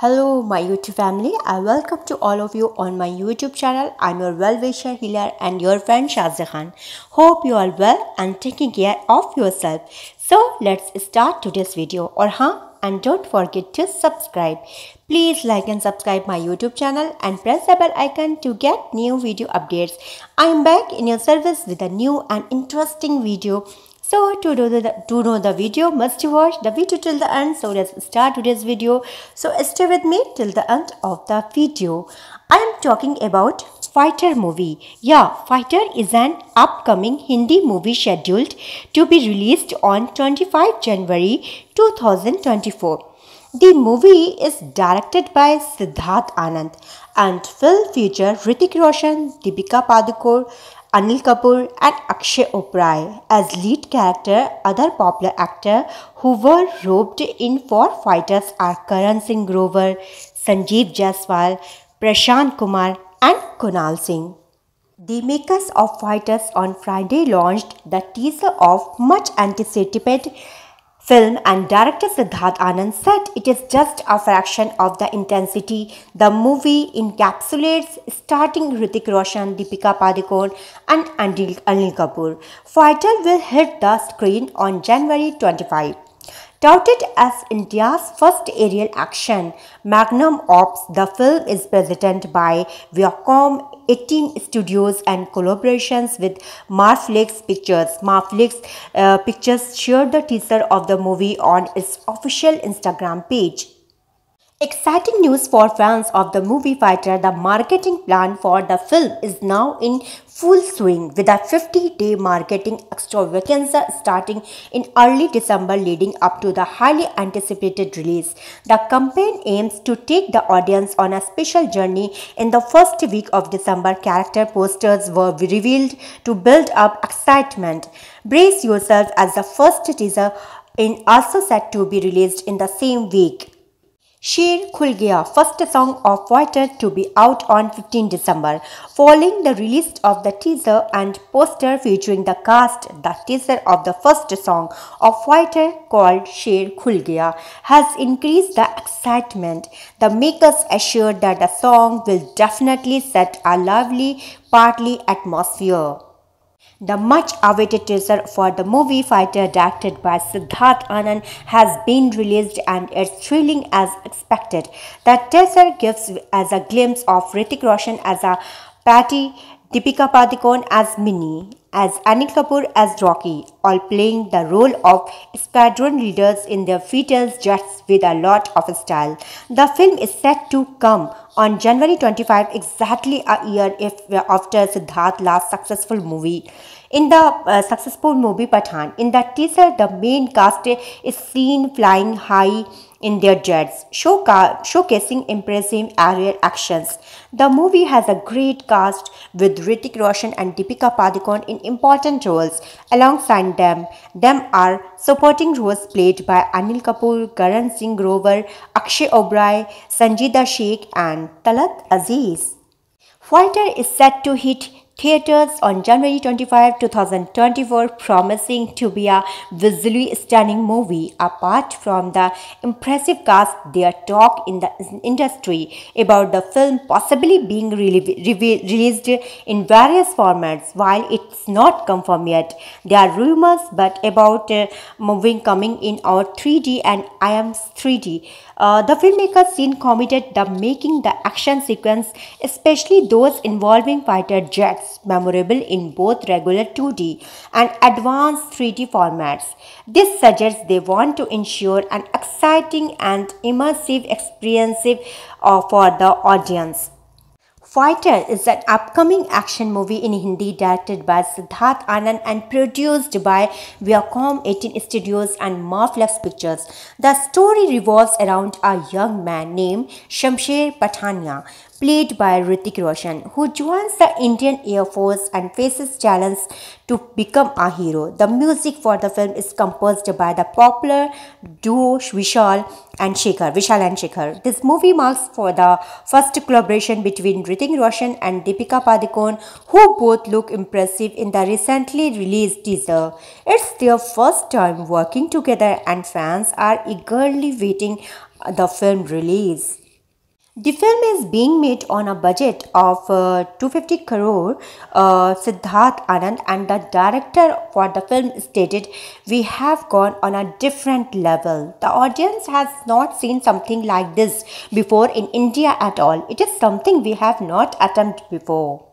Hello, my YouTube family. I welcome to all of you on my YouTube channel. I'm your well-wisher, healer, and your friend Shazia Khan. Hope you are well and taking care of yourself. So let's start today's video. Or huh? And don't forget to subscribe. Please like and subscribe my YouTube channel and press the bell icon to get new video updates. I'm back in your service with a new and interesting video so to do the to know the video must watch the video till the end. So let's start today's video. So stay with me till the end of the video. I am talking about Fighter movie. Yeah, Fighter is an upcoming Hindi movie scheduled to be released on 25 January 2024. The movie is directed by Siddharth Anand and will feature Hrithik Roshan, Deepika Padukone, Anil Kapoor and Akshay Oberoi as lead character. Other popular actors who were roped in for fighters are Karan Singh Grover, Sanjeev Jaiswal, Prashant Kumar and Kunal Singh. The makers of Fighters on Friday launched the teaser of much anticipated film and director Siddharth Anand said it is just a fraction of the intensity the movie encapsulates starting Hrithik Roshan, Deepika Padukone and Anil, Anil Kapoor. Fighter will hit the screen on January 25. Touted as India's first aerial action magnum ops, the film is presented by Viacom 18 studios and collaborations with Marflix Pictures. Marflix uh, Pictures shared the teaser of the movie on its official Instagram page. Exciting news for fans of the movie Fighter. The marketing plan for the film is now in full swing with a 50-day marketing extravaganza starting in early December leading up to the highly anticipated release. The campaign aims to take the audience on a special journey. In the first week of December, character posters were revealed to build up excitement. Brace yourself as the first teaser is also set to be released in the same week. Sher Khul Gaye, first song of Fighter to be out on 15 December. Following the release of the teaser and poster featuring the cast, the teaser of the first song of Fighter called Sher Khul Gaye has increased the excitement. The makers assured that the song will definitely set a lively party atmosphere. The much awaited teaser for the movie Fighter directed by Siddharth Anand has been released and it's thrilling as expected. The teaser gives us a glimpse of Hrithik Roshan as a Patty, Deepika Padukone as Minnie, as Anil Kapoor as Rocky, all playing the role of squadron leaders in their Beetle's jets with a lot of style. The film is set to come on January 25, exactly a year if, after Siddharth's last successful movie. In the uh, successful movie Pathaan, in the teaser, the main cast is seen flying high in their jets, showcasing impressive aerial actions. The movie has a great cast with Hrithik Roshan and Deepika Padukone in important roles. Alongside them, them are supporting roles played by Anil Kapoor, Karan Singh Grover, Akshay Oberoi, Sanjida Sheikh and Talat Aziz. Fighter is set to hit theaters on January 25, 2024, promising to be a visually stunning movie. Apart from the impressive cast, there talk in the industry about the film possibly being re re released in various formats. While it's not confirmed yet, there are rumors but about uh, moving coming in our 3D and IMAX 3D. Uh, the filmmakers seem committed the making the action sequence, especially those involving fighter jets memorable in both regular 2D and advanced 3D formats. This suggests they want to ensure an exciting and immersive experience for the audience. Fighter is an upcoming action movie in Hindi directed by Siddharth Anand and produced by Viacom 18 Studios and Marflix Pictures. The story revolves around a young man named Shamsher Pathania played by Hrithik Roshan, who joins the Indian Air Force and faces challenge to become a hero. The music for the film is composed by the popular duo Vishal and Shekhar. Vishal and Shekhar. This movie marks for the first collaboration between Hrithik Roshan and Deepika Padukone, who both look impressive in the recently released teaser. It's their first time working together and fans are eagerly waiting the film release. The film is being made on a budget of uh, 250 crore. Uh, Siddharth Anand and the director for the film stated, "We have gone on a different level. The audience has not seen something like this before in India at all. It is something we have not attempted before."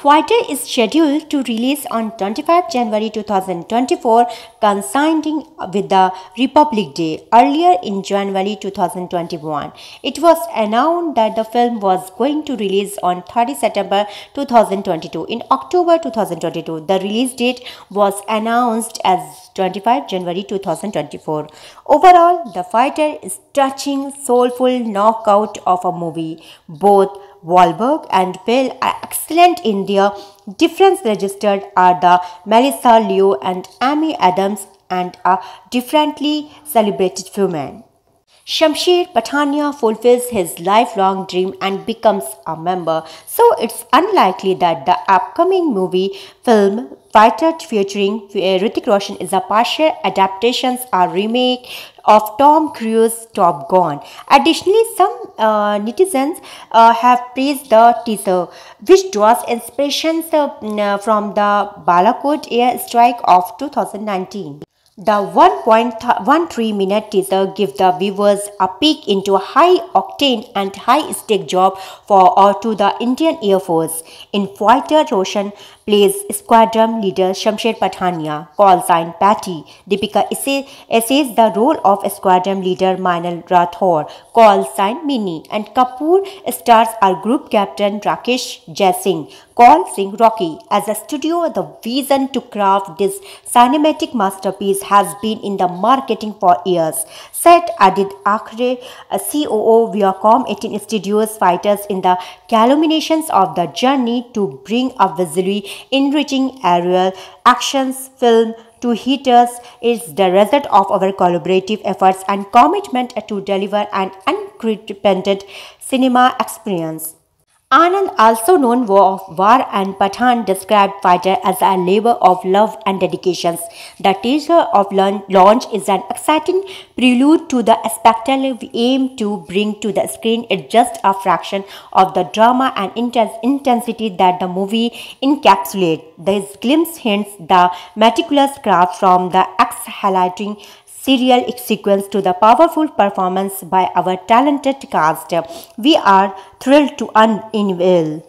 Fighter is scheduled to release on 25 January 2024 coinciding with the Republic Day earlier in January 2021. It was announced that the film was going to release on 30 September 2022. In October 2022, the release date was announced as 25 January 2024. Overall, The Fighter is touching, soulful knockout of a movie. Both Wahlberg and Bale are excellent in their difference registered are the Melissa Leo and Amy Adams and a differently celebrated women. Shamsher Pathania fulfills his lifelong dream and becomes a member. So it's unlikely that the upcoming movie film Fighter featuring Hrithik Roshan is a partial adaptation or remake of Tom Cruise's Top Gun. Additionally, some uh, netizens uh, have praised the teaser, which draws inspiration uh, from the Balakot air strike of 2019. The 1.13 minute teaser gives the viewers a peek into a high-octane and high-stake job for or to the Indian Air Force. In Fighter Roshan plays Squadron Leader Shamsher Pathania, call sign Patty. Deepika essays the role of Squadron Leader Minal Rathore, call sign Minnie. And Kapoor stars our Group Captain Rakesh Jaising, call sign Rocky. As a studio, the vision to craft this cinematic masterpiece has been in the marketing for years. Said Ajit Andhare, a COO Viacom 18 Studios fighters in the culminations of the journey to bring a visually enriching aerial actions film to hit us is the result of our collaborative efforts and commitment to deliver an unprecedented cinema experience. Anand, also known for War and Pathaan, described Fighter as a labor of love and dedication. The teaser of launch is an exciting prelude to the spectacle we aim to bring to the screen. It's just a fraction of the drama and intensity that the movie encapsulates. This glimpse hints the meticulous craft from the ex-highlighting serial sequence to the powerful performance by our talented cast. We are thrilled to unveil.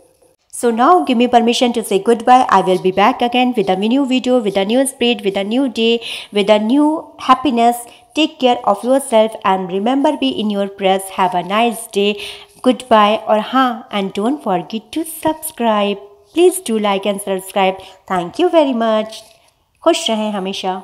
So now give me permission to say goodbye. I will be back again with a new video, with a new spirit, with a new day, with a new happiness. Take care of yourself and remember be in your prayers. Have a nice day. Goodbye or ha and don't forget to subscribe. Please do like and subscribe. Thank you very much. खुश रहें हमेशा